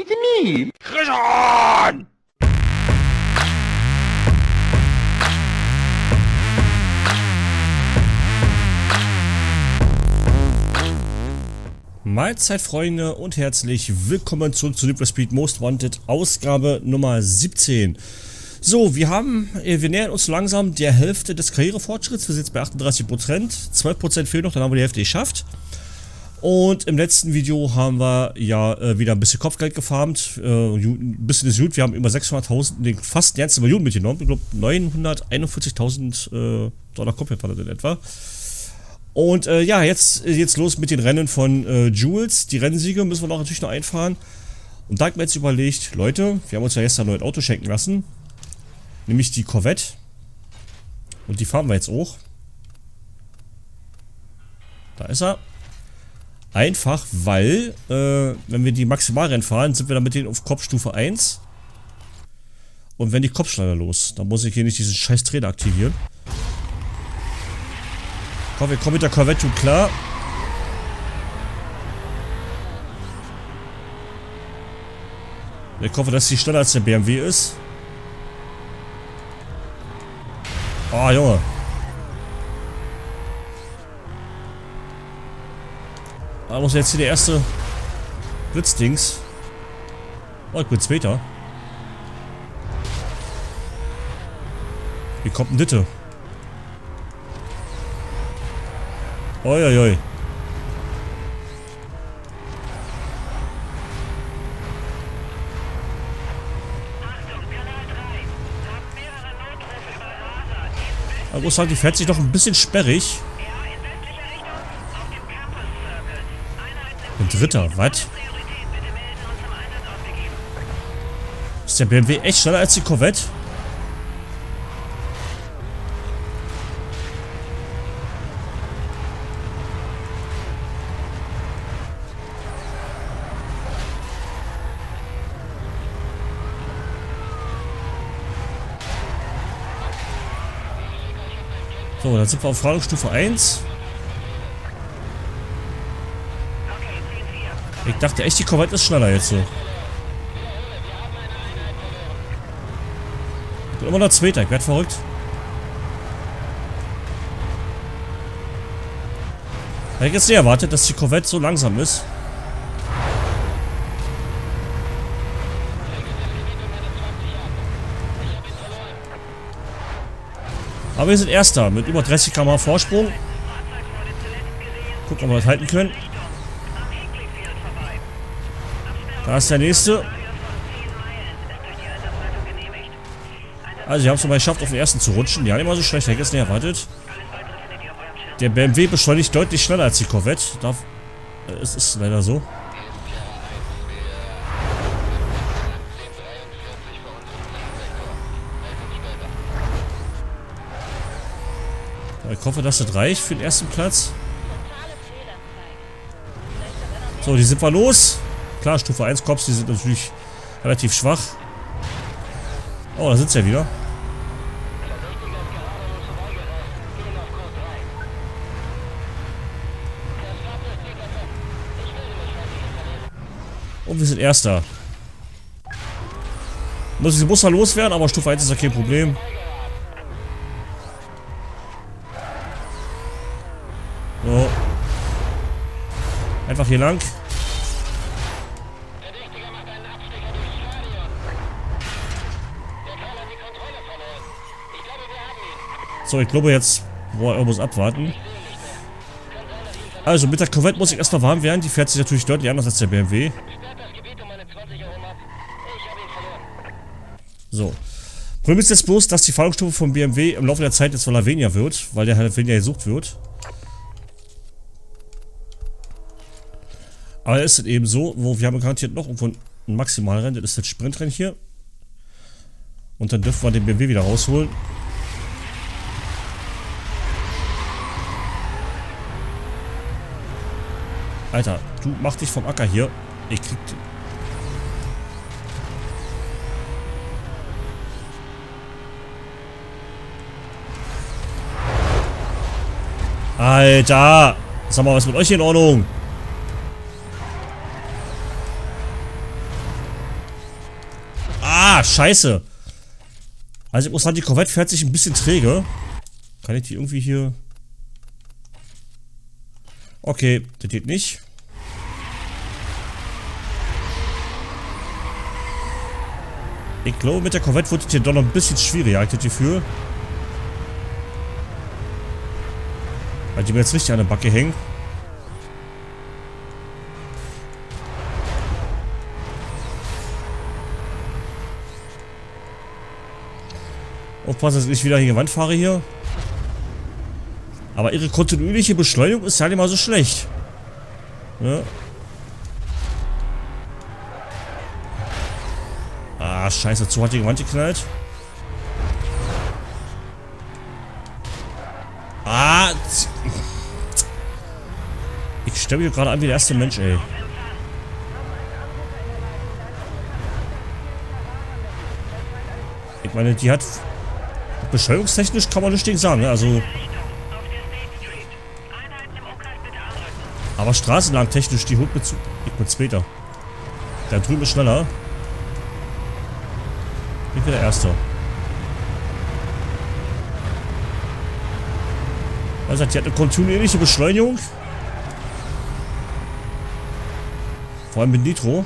It's me, Christian! Mahlzeit Freunde und herzlich willkommen zurück zu for Speed Most Wanted Ausgabe Nummer 17. So, wir haben, äh, wir nähern uns langsam der Hälfte des Karrierefortschritts, wir sind jetzt bei 38%, 12% fehlen noch, dann haben wir die Hälfte geschafft. Und im letzten Video haben wir ja äh, wieder ein bisschen Kopfgeld gefarmt, äh, ein bisschen des Loot, wir haben über 600.000, fast die ganze Million mitgenommen, ich glaube 941.000 äh, Dollar Kopfgeld war das in etwa. Und äh, ja, jetzt jetzt los mit den Rennen von äh, Jules. Die Rennsiege müssen wir noch natürlich noch einfahren. Und da hat mir jetzt überlegt, Leute, wir haben uns ja gestern ein neues Auto schenken lassen. Nämlich die Corvette. Und die fahren wir jetzt auch. Da ist er. Einfach, weil, äh, wenn wir die Maximalrennen fahren, sind wir dann mit denen auf Kopfstufe 1. Und wenn die Kopfschneider los, dann muss ich hier nicht diesen scheiß Trainer aktivieren. Komm, wir kommen mit der Corvette klar. Ich hoffe, dass sie schneller als der BMW ist. Oh, Junge. Da muss jetzt hier der erste Blitzdings. Oh, ich bin Zweiter. Wie kommt denn Ditte? Uiuiui. Sagen, die fährt sich noch ein bisschen sperrig. Dritter, was? Ist der BMW echt schneller als die Corvette? So, dann sind wir auf Fahrungsstufe 1. Ich dachte echt, die Corvette ist schneller jetzt so. Ich bin immer noch Zweiter, ich werde verrückt. Hätte ich jetzt nicht erwartet, dass die Corvette so langsam ist. Aber wir sind Erster mit über 30 km Vorsprung. Gucken, ob wir das halten können. Da ist der nächste. Also, ich habe es mal geschafft, auf den ersten zu rutschen. Ja, nicht mal so schlecht. Hätte ich jetzt nicht erwartet. Der BMW beschleunigt deutlich schneller als die Corvette. Darf, äh, es ist leider so. Ich hoffe, dass das reicht für den ersten Platz. So, die sind wir los. Klar, Stufe 1 Cops, die sind natürlich relativ schwach. Oh, da sitzt er wieder. Und wir sind Erster. Muss ich muss mal loswerden, aber Stufe 1 ist ja kein Problem. So. Einfach hier lang. So, ich glaube jetzt... Boah, er muss abwarten. Also, mit der Corvette muss ich erstmal warm werden. Die fährt sich natürlich deutlich anders als der BMW. So. Problem ist jetzt bloß, dass die Fahrungsstufe vom BMW im Laufe der Zeit jetzt wohl weniger wird, weil der halt weniger gesucht wird. Aber ist es eben so, wo wir haben garantiert noch irgendwo ein Maximalrennen, das ist das Sprintrennen hier. Und dann dürfen wir den BMW wieder rausholen. Alter, du mach dich vom Acker hier. Ich krieg... Alter! Sag mal, was ist mit euch hier in Ordnung? Ah, scheiße. Also ich muss sagen, die Corvette fährt sich ein bisschen träge. Kann ich die irgendwie hier... Okay, das geht nicht. Ich glaube, mit der Corvette wird es hier doch noch ein bisschen schwieriger, ich das Gefühl. Weil die mir jetzt richtig an der Backe hängen. Aufpassen, dass ich wieder in die Wand fahre hier. Aber ihre kontinuierliche Beschleunigung ist ja nicht mal so schlecht. Ja. Ah, scheiße, zu hat die Wand geknallt. Ah, ich stelle mich gerade an wie der erste Mensch, ey. Ich meine, die hat beschleunigungstechnisch kann man nicht sagen, ne? also aber straßenlang technisch, die holt mit bin später. Der drüben ist schneller. Ich bin der Erste. Also die hat eine kontinuierliche Beschleunigung. Vor allem mit Nitro.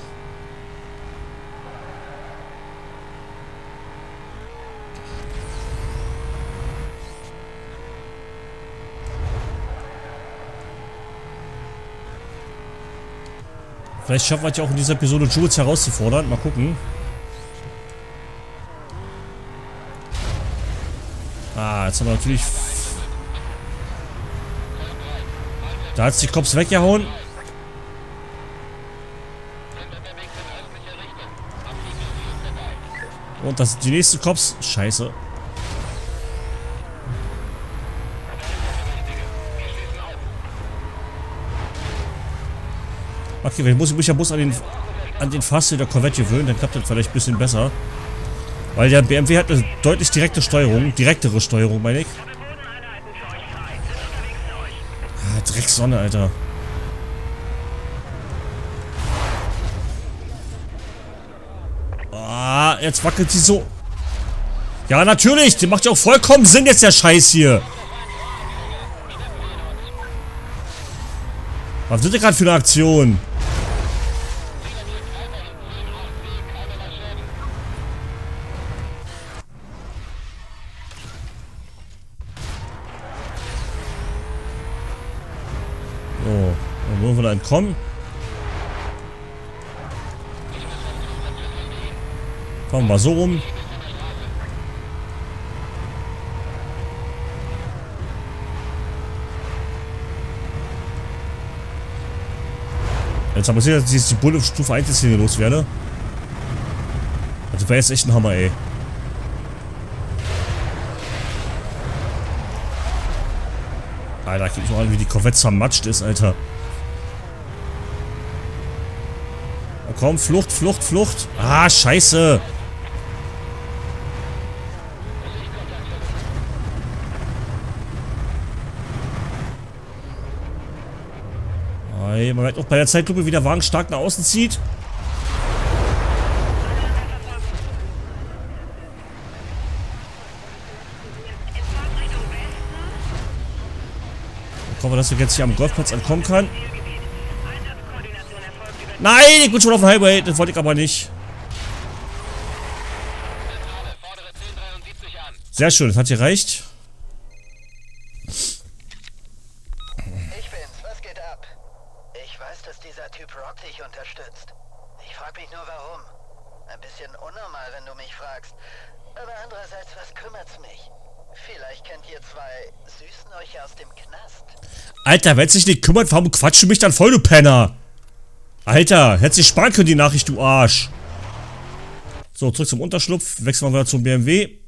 Vielleicht schaffen wir es ja auch in dieser Episode Jules herauszufordern. Mal gucken. Ah, jetzt haben wir natürlich... Da hat die Cops weggehauen. Und das sind die nächsten Cops. Scheiße. Okay, ich muss mich ja bloß an den, an den Fahrstuhl der Corvette gewöhnen, dann klappt das vielleicht ein bisschen besser. Weil der BMW hat eine deutlich direkte Steuerung, direktere Steuerung, meine ich. Ah, Drecksonne, Alter. Ah, jetzt wackelt sie so. Ja, natürlich, die macht ja auch vollkommen Sinn jetzt der Scheiß hier. Was sind denn gerade für eine Aktion? Entkommen? Fahren wir so rum. Jetzt haben wir gesehen, dass ich jetzt die Bulle auf Stufe 1 hier loswerde. Also wäre jetzt echt ein Hammer, ey. Alter, guck mal an, wie die Corvette zermatscht ist, Alter. Komm, Flucht, Flucht, Flucht. Ah, scheiße. Man merkt auch bei der Zeitlupe, wie der Wagen stark nach außen zieht. Ich hoffe, dass ich jetzt hier am Golfplatz entkommen kann. Nein, ich bin schon auf dem Highway. Das wollte ich aber nicht. Sehr schön, das hat gereicht. Ich bin's, was geht ab? Ich weiß, dass dieser Typ Rock dich unterstützt. Ich frag mich nur warum. Ein bisschen unnormal, wenn du mich fragst. Aber andererseits, was kümmert's mich? Vielleicht kennt ihr zwei Süßen euch aus dem Knast. Alter, wenn es sich nicht kümmert, warum quatschst du mich dann voll, du Penner? Alter, hättest dich sparen können, die Nachricht, du Arsch. So, zurück zum Unterschlupf. Wechseln wir wieder zum BMW.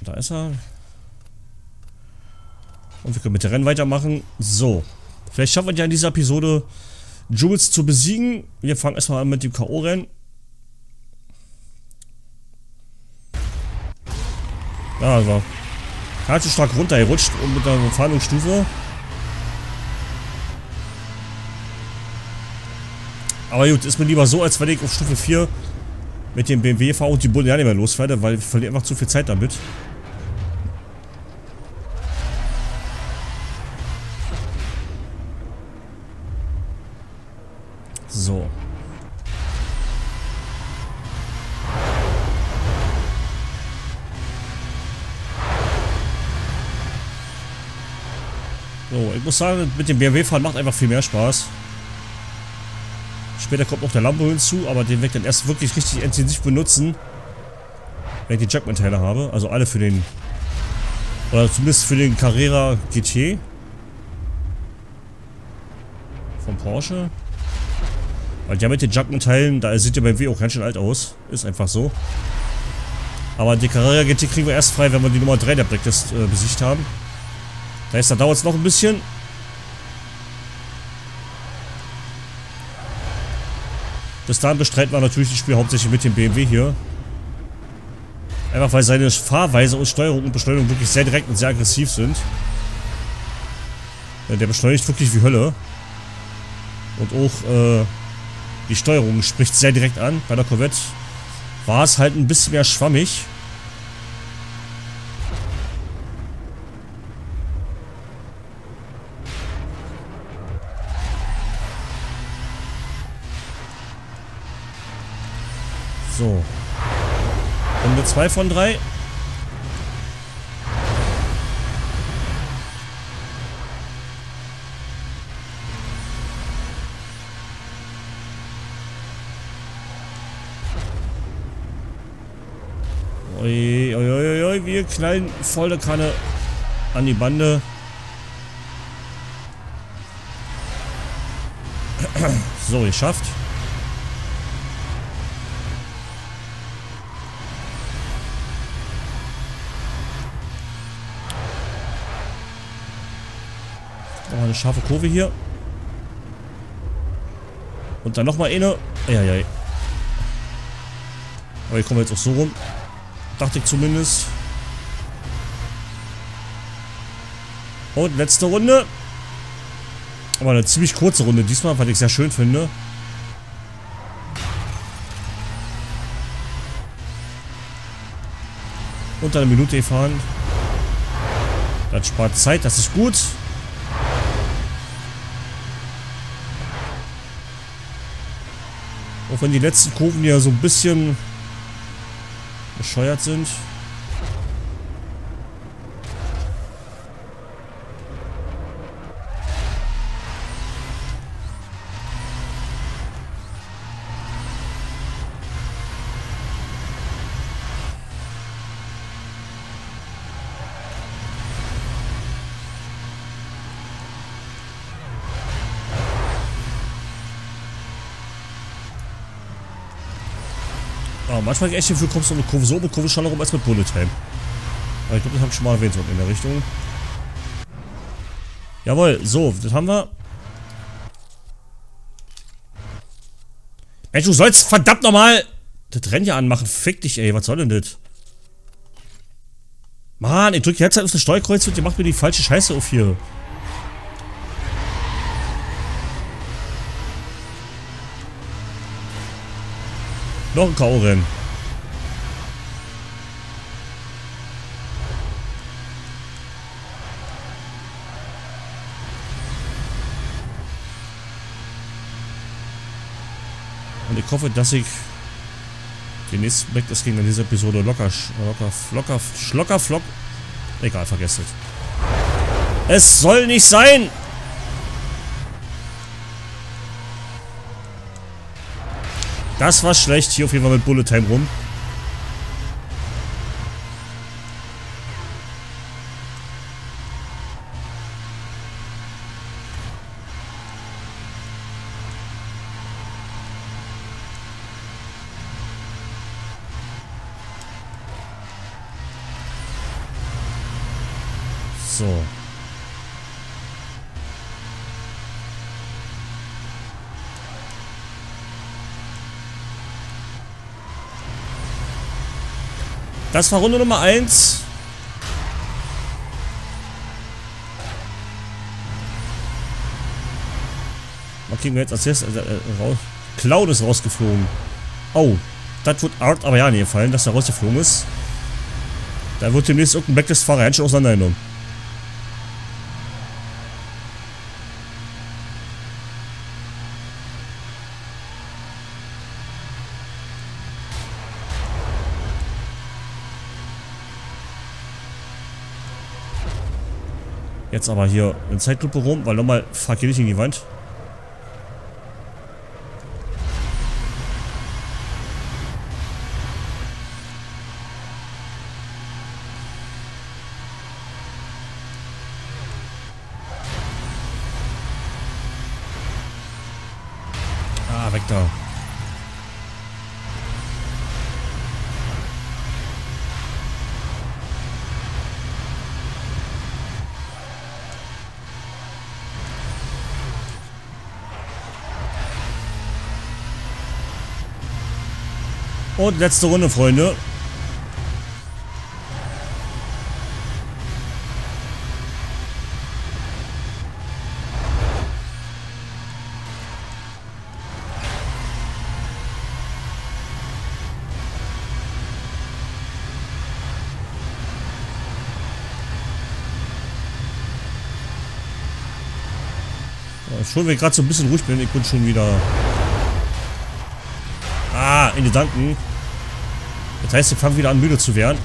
Da ist er. Und wir können mit dem Rennen weitermachen. So. Vielleicht schaffen wir ja in dieser Episode Jules zu besiegen. Wir fangen erstmal an mit dem K.O.-Rennen. Ja, also Karte stark runter, er rutscht mit der Fahndungsstufe. Aber gut, ist mir lieber so, als wenn ich auf Stufe 4 mit dem BMW fahre und die Bullen ja nicht mehr loswerde, weil ich verliere einfach zu viel Zeit damit. Muss sagen, mit dem BMW fahren macht einfach viel mehr Spaß. Später kommt noch der Lambo hinzu, aber den werde ich dann erst wirklich richtig intensiv benutzen, wenn ich die Jackman-Teile habe. Also alle für den, oder zumindest für den Carrera GT. Von Porsche. Weil ja mit den Junkman-Teilen, da sieht der BMW auch ganz schön alt aus. Ist einfach so. Aber die Carrera GT kriegen wir erst frei, wenn wir die Nummer 3 der Blacklist äh, besiegt haben. Da ist, da dauert es noch ein bisschen. Bis dahin bestreiten wir natürlich das Spiel hauptsächlich mit dem BMW hier. Einfach weil seine Fahrweise und Steuerung und Beschleunigung wirklich sehr direkt und sehr aggressiv sind. Der beschleunigt wirklich wie Hölle. Und auch äh, die Steuerung spricht sehr direkt an. Bei der Corvette war es halt ein bisschen mehr schwammig. So. 2 von 3. Ui, ui, ui, ui, wir knallen volle Kanne an die Bande. So, geschafft. Eine scharfe Kurve hier. Und dann nochmal eine. Ja. Aber hier kommen wir jetzt auch so rum. Dachte ich zumindest. Und letzte Runde. Aber eine ziemlich kurze Runde diesmal, was ich sehr schön finde. Unter einer Minute gefahren. Das spart Zeit, das ist gut. Auch wenn die letzten Kurven ja so ein bisschen bescheuert sind. Ah, manchmal echt Gefühl, kommst du mit Kurve so, mit Kurve schneller rum als mit Bullet Time. Aber ich glaube, das habe ich schon mal erwähnt, so in der Richtung. Jawohl, so, das haben wir. Mensch, du sollst verdammt nochmal das Rennen hier anmachen. Fick dich, ey. Was soll denn das? Mann, ich drücke jetzt auf das Steuerkreuz und ihr macht mir die falsche Scheiße auf hier. Noch ein K.O.-Rennen. Und ich hoffe, dass ich den nächsten Back das ging in dieser Episode locker, locker, locker, schlocker, flock. Egal, vergesst es. Es soll nicht sein! Das war schlecht. Hier auf jeden Fall mit Bullet Time rum. So. Das war Runde Nummer 1. Was kriegen wir jetzt als erstes äh, raus? Cloud ist rausgeflogen. Oh, das wird Art aber ja nicht gefallen, dass er rausgeflogen ist. Da wird demnächst irgendein Blacklist-Fahrer schön auseinandergenommen. Jetzt aber hier eine Zeitlupe rum, weil nochmal fuck hier nicht in die Wand. Ah, weg da. Und letzte Runde, Freunde. Schon, wenn ich gerade so ein bisschen ruhig bin, ich bin schon wieder Ah, in Gedanken. Das heißt, wir fangen wieder an, müde zu werden.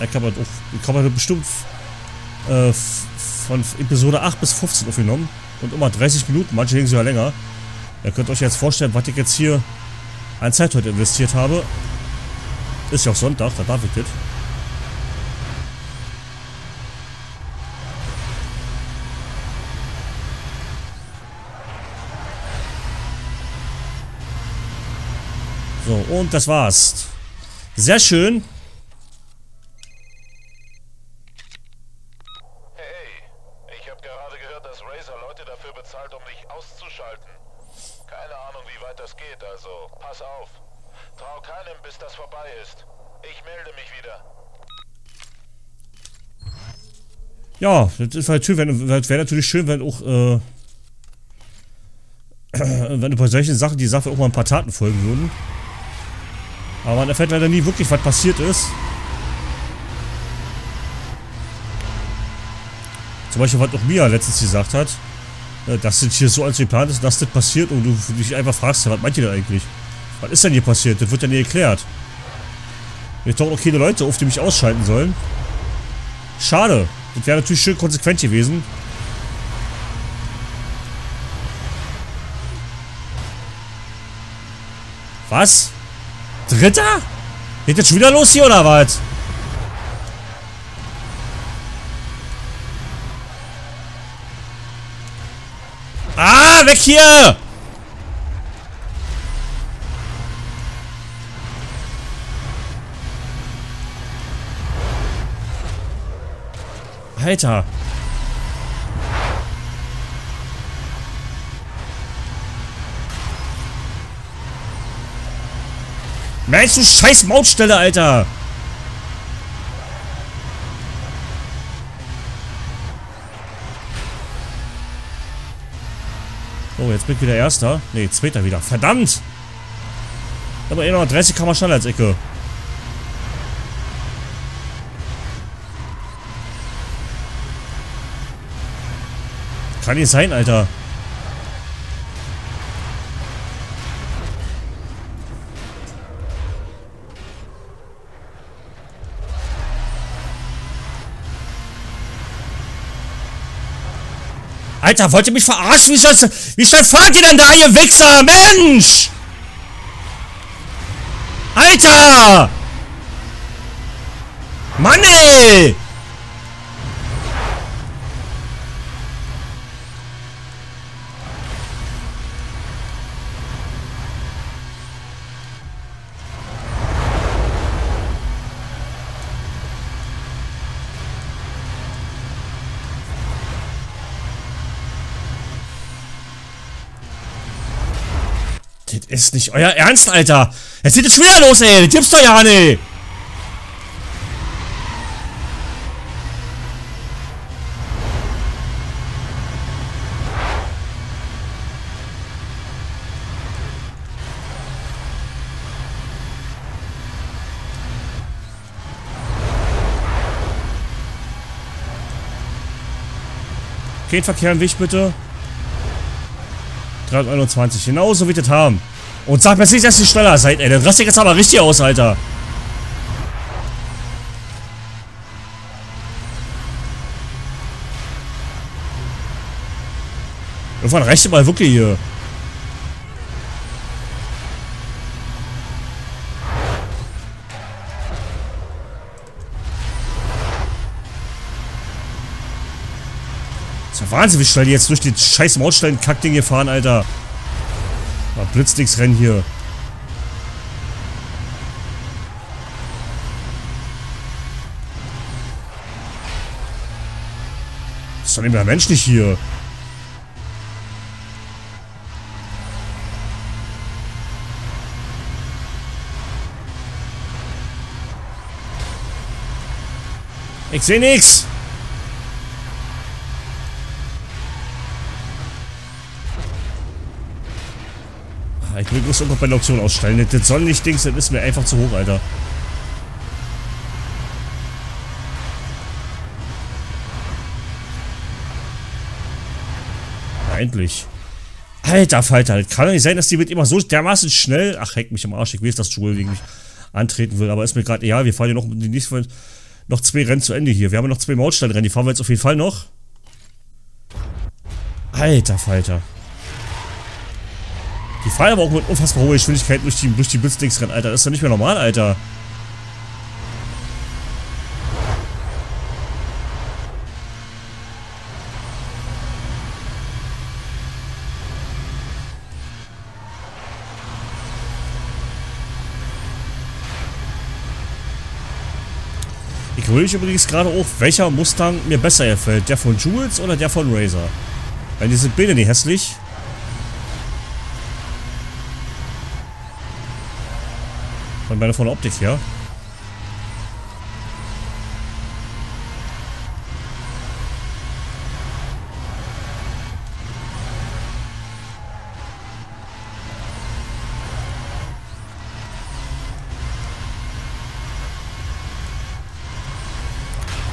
Da kann man, auch, kann man bestimmt äh, von Episode 8 bis 15 aufgenommen. Und immer 30 Minuten, manche legen sogar länger. Ihr könnt euch jetzt vorstellen, was ich jetzt hier an Zeit heute investiert habe. Ist ja auch Sonntag, da darf ich das. So, und das war's. Sehr schön. Hey, ich habe gerade gehört, dass Razer Leute dafür bezahlt, um mich auszuschalten. Keine Ahnung, wie weit das geht, also pass auf. Trau keinem, bis das vorbei ist. Ich melde mich wieder. Ja, das ist halt schön, wenn, das wäre natürlich schön, wenn auch, äh, wenn bei solchen Sachen die Sache auch mal ein paar Taten folgen würden. Aber man erfährt leider nie wirklich, was passiert ist. Zum Beispiel, was auch Mia letztens gesagt hat, äh, dass das hier so als geplant ist, dass das passiert und du dich einfach fragst, was meint ihr denn eigentlich? Was ist denn hier passiert? Das wird ja nie erklärt. Hier tauchen auch keine Leute auf, die mich ausschalten sollen. Schade. Das wäre natürlich schön konsequent gewesen. Was? Dritter? Geht jetzt schon wieder los hier oder was? Ah, weg hier! Alter. Mensch, du scheiß Mautstelle, Alter! Oh, jetzt bin ich wieder Erster. Ne, Zweiter wieder. Verdammt! Aber eh noch 30 km schneller als Ecke. Kann nicht sein, Alter. Alter, wollt ihr mich verarschen? Wie, soll's, wie schnell fahrt ihr denn da, ihr Wichser? Mensch! Alter! Mann, ey! Das ist nicht euer Ernst, Alter. Jetzt geht es schon wieder los, ey. Das gibt's doch ja nicht. Geht Verkehr im Weg bitte. 321, genauso wie das haben. Und sag mir nicht, dass ihr schneller seid, ey. Dann rast ihr jetzt aber richtig aus, Alter. Irgendwann reicht mal wirklich hier. Ist ja Wahnsinn, wie schnell die jetzt durch die scheiß Mautstellen-Kackding hier fahren, Alter. Mal Blitzdings-Rennen hier. Das ist doch nicht mehr menschlich hier. Ich sehe nichts. Bloß irgendwo bei der Auktion ausstellen. Das soll nicht Dings, das ist mir einfach zu hoch, Alter. Ja, endlich. Alter Falter, das kann doch nicht sein, dass die mit immer so dermaßen schnell... Ach, heck mich am Arsch. Ich weiß, dass Joel gegen mich antreten will, aber ist mir gerade... Ja, wir fahren hier noch die nächsten... Noch zwei Rennen zu Ende hier. Wir haben noch zwei Mautsteinrennen. Die fahren wir jetzt auf jeden Fall noch. Alter Falter. Die fahren aber auch mit unfassbar hoher Geschwindigkeit durch die, durch die Blitzdings rennen, Alter. Das ist doch nicht mehr normal, Alter. Ich mich übrigens gerade auch, welcher Mustang mir besser gefällt. Der von Jules oder der von Razer? Weil die sind beide nicht hässlich. Von beide von der Optik her.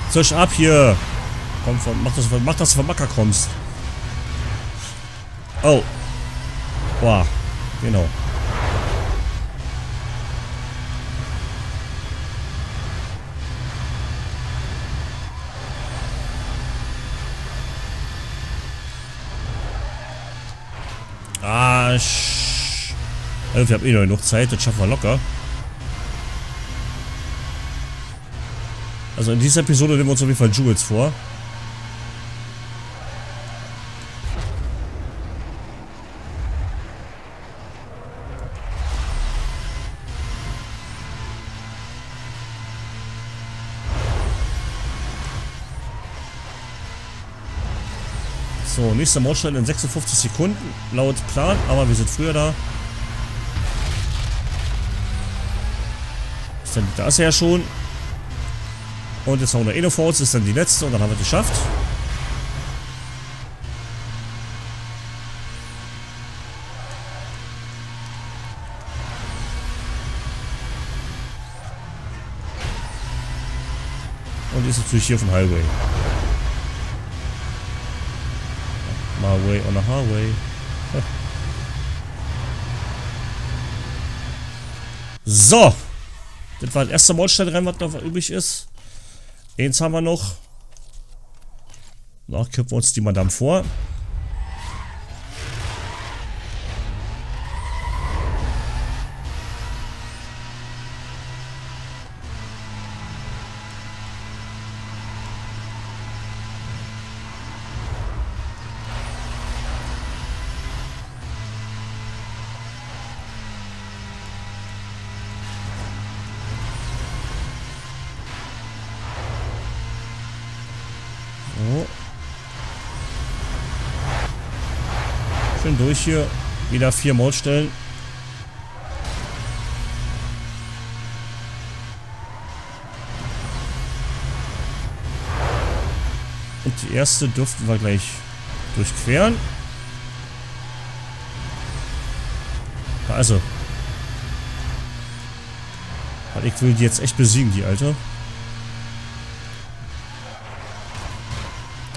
Zisch ab hier. Komm, mach, das, mach, dass du vom Macker kommst. Oh. Boah. Genau. Ah, sch also wir haben eh noch genug Zeit, das schaffen wir locker. Also in dieser Episode nehmen wir uns auf jeden Fall Jules vor. So, nächste Mautstelle in 56 Sekunden, laut Plan, aber wir sind früher da. Ist dann, da ist er ja schon. Und jetzt haben wir Enoforce, ist dann die letzte und dann haben wir es geschafft. Und ist natürlich hier auf dem Highway. My way on the highway. So. Das war das erste Mautstellrennen, was noch übrig ist. Eins haben wir noch. Noch kippen wir uns die Madame vor. Durch hier. Wieder vier Mautstellen. Und die erste dürften wir gleich durchqueren. Also. Ich will die jetzt echt besiegen, die alte.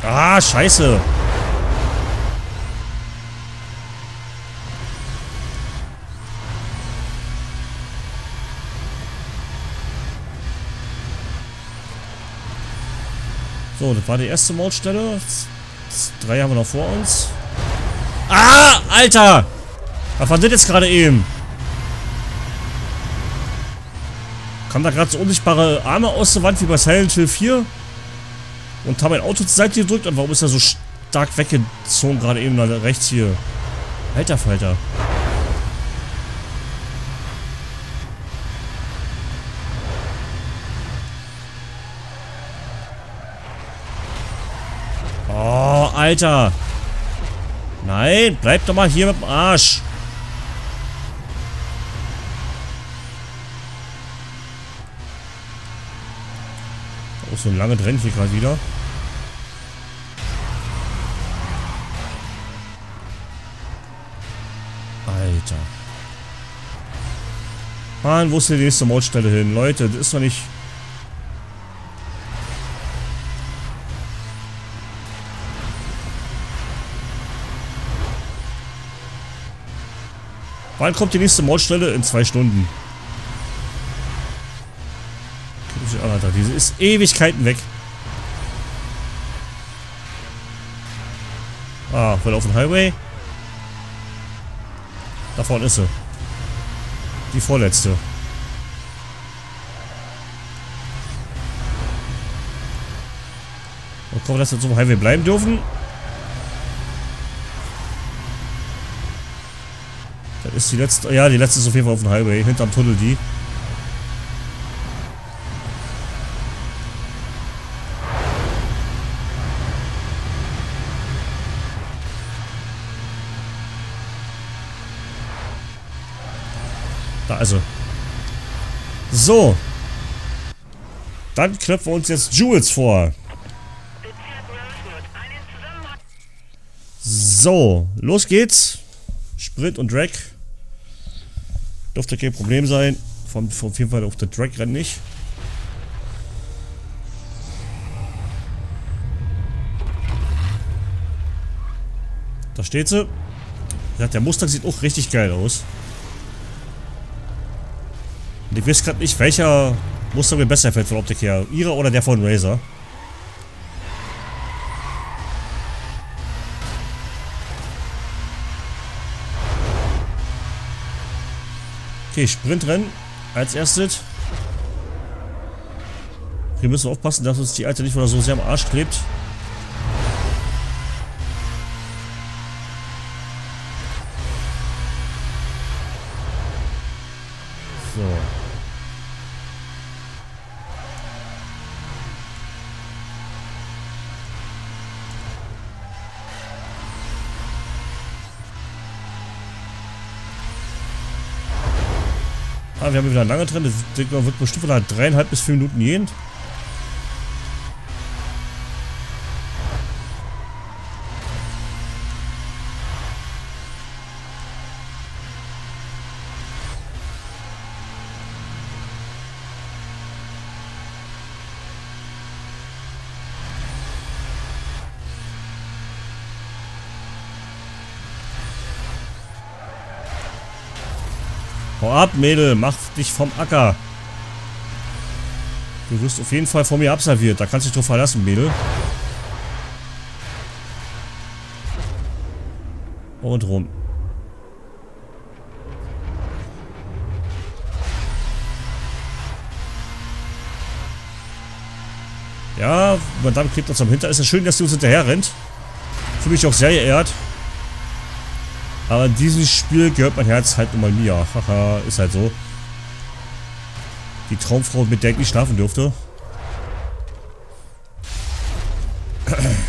Ah, scheiße. So, das war die erste Mautstelle. Drei haben wir noch vor uns. Ah, Alter! Was war das jetzt gerade eben? Kam da gerade so unsichtbare Arme aus der Wand wie bei Silent Hill 4? Und haben mein Auto zur Seite gedrückt und warum ist er so stark weggezogen gerade eben nach rechts hier? Alter Falter. Oh, Alter. Nein, bleib doch mal hier mit dem Arsch. Oh, so ein lange Rennen hier gerade wieder. Alter. Mann, wo ist die nächste Mautstelle hin? Leute, das ist doch nicht... Wann kommt die nächste Mautstelle? In zwei Stunden. Alter, diese ist Ewigkeiten weg. Ah, voll auf dem Highway. Da vorne ist sie. Die vorletzte. Und gucken, dass wir zum Highway bleiben dürfen. Ist die letzte. Ja, die letzte ist auf jeden Fall auf dem Highway. Hinterm Tunnel die. Da also. So. Dann knöpfen wir uns jetzt Jules vor. So, los geht's. Sprint und Drag. Dürfte kein Problem sein. Vom, vom auf jeden Fall auf der Drag-Rennen nicht. Da steht sie. Ja, der Mustang sieht auch richtig geil aus. Und ich weiß gerade nicht, welcher Mustang mir besser fällt von Optik her. Ihre oder der von Razer. Okay, Sprintrennen als erstes. Hier müssen wir aufpassen, dass uns die Alte nicht wieder so sehr am Arsch klebt. So. Ah, wir haben wieder lange drin. Das wird bestimmt nach dreieinhalb bis vier Minuten gehen. Ab, Mädel. Mach dich vom Acker. Du wirst auf jeden Fall von mir abserviert. Da kannst du dich drauf verlassen, Mädel. Und rum. Ja, Madame klebt uns am Hinter. Ist ja schön, dass sie uns hinterher rennt. Fühle mich auch sehr geehrt. Aber in diesem Spiel gehört mein Herz halt nun mal mir. Haha, ist halt so. Die Traumfrau, mit der ich nicht schlafen durfte.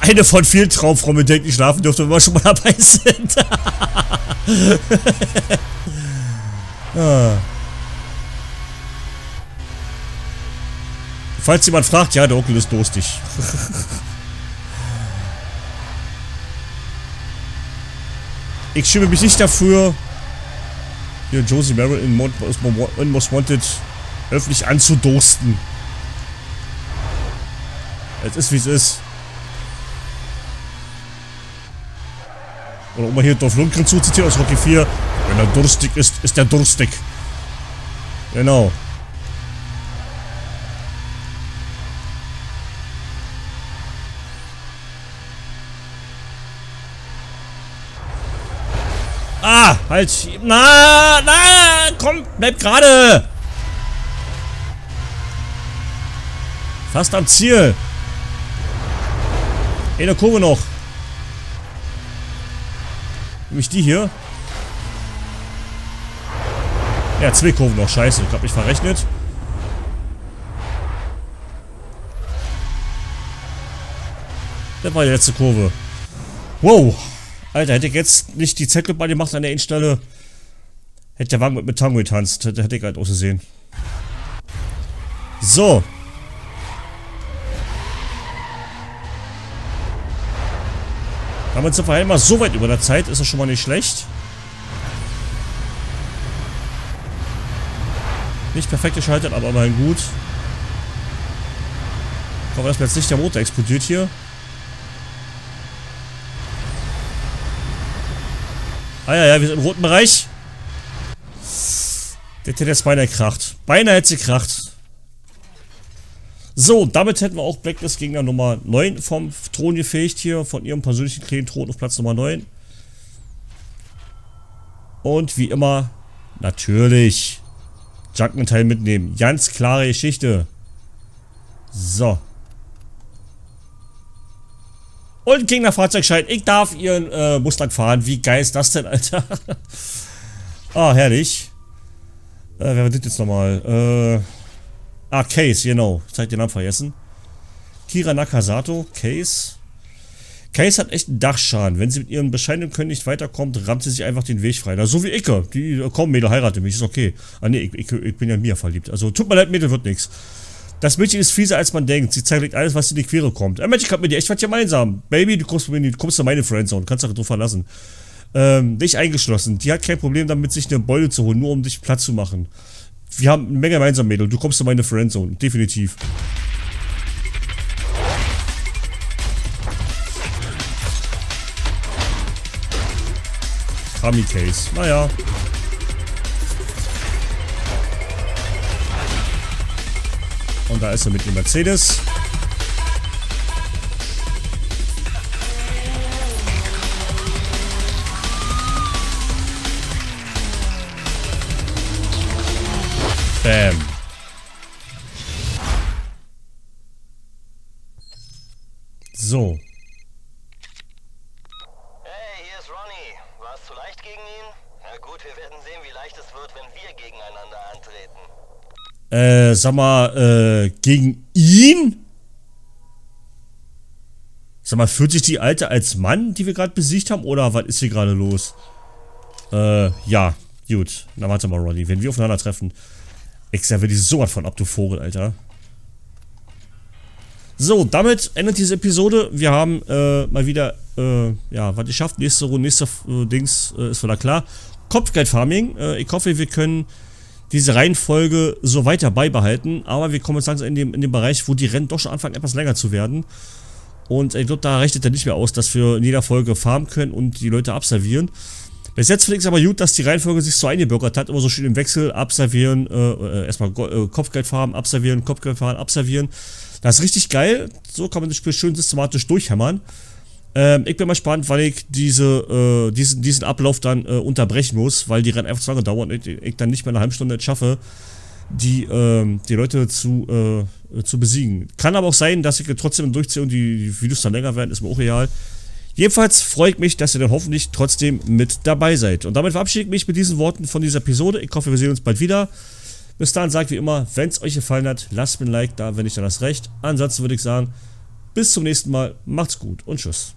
Eine von vielen Traumfrauen, mit der ich nicht schlafen durfte, wenn wir schon mal dabei sind. ah. Falls jemand fragt, ja, der Onkel ist durstig. ich schäme mich nicht dafür, hier Josie Merrill in, Mon in Most Wanted öffentlich anzudursten. Es ist wie es ist. Oder um mal hier Dorf Lundgren zuzitieren aus Rocky 4. Wenn er durstig ist, ist er durstig. Genau. Ah, halt. Na, na, komm, bleib gerade. Fast am Ziel. Eine Kurve noch. Nämlich die hier. Ja, zwei Kurven noch. Scheiße, ich hab mich verrechnet. Das war die letzte Kurve. Wow. Alter, hätte ich jetzt nicht die Zettelbahn gemacht an der Endstelle, hätte der Wagen mit, mit Tango getanzt. Hätte, hätte ich halt ausgesehen. So. Damit sind wir halt mal so weit über der Zeit, ist das schon mal nicht schlecht. Nicht perfekt geschaltet, aber immerhin gut. Ich hoffe, dass mir jetzt nicht der Motor explodiert hier. Ah ja, ja, wir sind im roten Bereich. Der hätte jetzt beinahe kracht. Beinahe hätte sie kracht. So, damit hätten wir auch Blacklist Gegner Nummer 9 vom Thron gefähigt hier, von ihrem persönlichen kleinen Thron auf Platz Nummer 9. Und wie immer, natürlich, Junkman-Teil mitnehmen. Ganz klare Geschichte. So. Und Gegnerfahrzeugschein. Ich darf ihren äh, Mustang fahren. Wie geil ist das denn, Alter? ah, herrlich. Äh, wer war das jetzt nochmal? Äh, ah, Case, genau. Ich zeig den Namen vergessen. Kira Nakasato, Case. Case hat echt einen Dachschaden. Wenn sie mit ihrem bescheidenen Können nicht weiterkommt, rammt sie sich einfach den Weg frei. Na, so wie Icke. Die, äh, komm, Mädel, heirate mich, ist okay. Ah, nee, ich, ich, ich bin ja Mia verliebt. Also, tut mir leid, Mädel, wird nichts. Das Mädchen ist fieser, als man denkt. Sie zeigt alles, was in die Quere kommt. Ein Mädchen hat mit dir echt was gemeinsam. Baby, du kommst, du kommst in meine Friendzone. Kannst dich drauf verlassen. Ähm, dich eingeschlossen. Die hat kein Problem damit, sich eine Beule zu holen, nur um dich platt zu machen. Wir haben eine Menge gemeinsam, Mädel. Du kommst in meine Friendzone. Definitiv. Kami Case. Naja. Und da ist er mit dem Mercedes. Bam. So. Hey, hier ist Ronnie. War es zu leicht gegen ihn? Na gut, wir werden sehen, wie leicht es wird, wenn wir gegeneinander antreten. Äh, sag mal, äh, gegen ihn? Sag mal, fühlt sich die Alte als Mann, die wir gerade besiegt haben, oder was ist hier gerade los? Äh, ja, gut. Na, warte mal, Ronnie, wenn wir aufeinander treffen. Ich serve dir sowas von ab, du Vogel, Alter. So, damit endet diese Episode. Wir haben äh, mal wieder, äh, ja, was geschafft. Nächste Runde, nächste äh, Dings äh, ist wieder klar. Kopfgeld Farming. Äh, ich hoffe, wir können diese Reihenfolge so weiter beibehalten. Aber wir kommen jetzt langsam in den, in den Bereich, wo die Rennen doch schon anfangen, etwas länger zu werden. Und ich glaube, da rechnet er nicht mehr aus, dass wir in jeder Folge farmen können und die Leute abservieren. Bis jetzt finde ich es aber gut, dass die Reihenfolge sich so eingebürgert hat. Immer so schön im Wechsel, abservieren, äh, äh erstmal äh, Kopfgeld farmen, abservieren, Kopfgeld fahren, abservieren. Das ist richtig geil. So kann man das Spiel schön systematisch durchhämmern. Ähm, ich bin mal gespannt, weil ich diese, äh, diesen, diesen Ablauf dann äh, unterbrechen muss, weil die Rennen einfach zu lange dauern und ich, ich dann nicht mehr eine halbe Stunde schaffe, die, äh, die Leute zu, äh, zu besiegen. Kann aber auch sein, dass ich trotzdem durchziehe und die, die Videos dann länger werden, ist mir auch real. Jedenfalls freue ich mich, dass ihr dann hoffentlich trotzdem mit dabei seid. Und damit verabschiede ich mich mit diesen Worten von dieser Episode. Ich hoffe, wir sehen uns bald wieder. Bis dahin sagt wie immer, wenn es euch gefallen hat, lasst mir ein Like da, wenn ich dann das recht. Ansonsten würde ich sagen, bis zum nächsten Mal, macht's gut und tschüss.